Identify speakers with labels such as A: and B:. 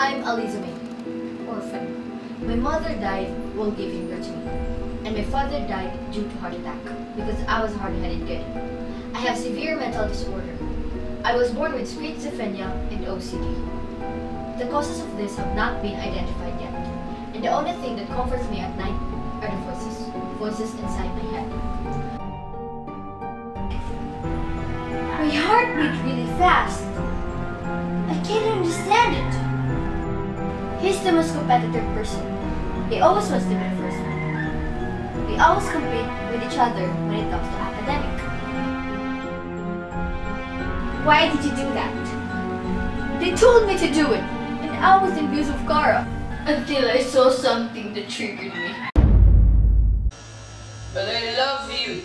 A: I'm Aliza May, orphan. My mother died while giving birth to me, and my father died due to heart attack because I was a hard-headed kid. I have severe mental disorder. I was born with schizophrenia and OCD. The causes of this have not been identified yet, and the only thing that comforts me at night are the voices, voices inside my head. My heart beats really fast. He's the most competitive person. He always wants to be the first one. We always compete with each other when it comes to academic. Why did you do that? They told me to do it, and I was envious of Kara until I saw something that triggered me.
B: But I love you.